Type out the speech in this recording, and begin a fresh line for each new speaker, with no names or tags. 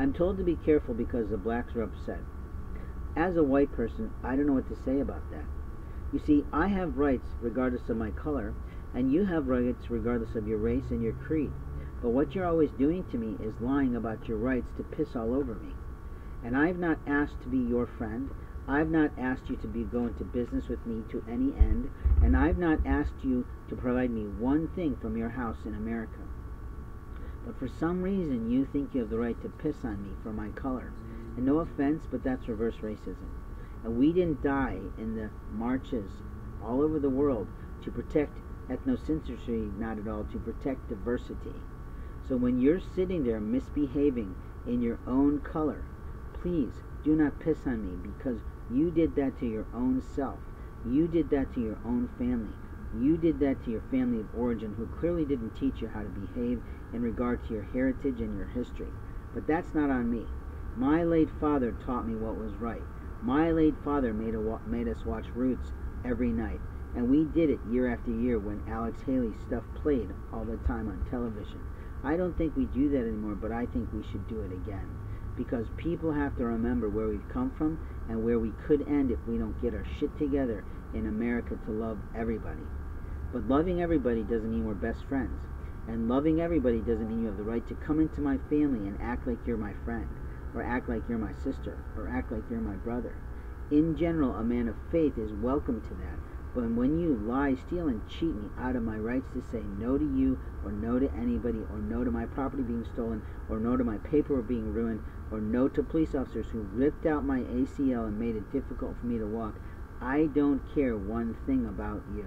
I'm told to be careful because the blacks are upset. As a white person, I don't know what to say about that. You see, I have rights regardless of my color, and you have rights regardless of your race and your creed. But what you're always doing to me is lying about your rights to piss all over me. And I've not asked to be your friend. I've not asked you to be go into business with me to any end, and I've not asked you to provide me one thing from your house in America. But for some reason you think you have the right to piss on me for my color. And no offense, but that's reverse racism. And we didn't die in the marches all over the world to protect ethnocensorship, not at all, to protect diversity. So when you're sitting there misbehaving in your own color, please do not piss on me because you did that to your own self. You did that to your own family. You did that to your family of origin who clearly didn't teach you how to behave in regard to your heritage and your history. But that's not on me. My late father taught me what was right. My late father made, a, made us watch Roots every night. And we did it year after year when Alex Haley's stuff played all the time on television. I don't think we do that anymore, but I think we should do it again. Because people have to remember where we've come from and where we could end if we don't get our shit together in America to love everybody. But loving everybody doesn't mean we're best friends. And loving everybody doesn't mean you have the right to come into my family and act like you're my friend, or act like you're my sister, or act like you're my brother. In general, a man of faith is welcome to that. But when you lie, steal, and cheat me out of my rights to say no to you, or no to anybody, or no to my property being stolen, or no to my paper being ruined, or no to police officers who ripped out my ACL and made it difficult for me to walk, I don't care one thing about you.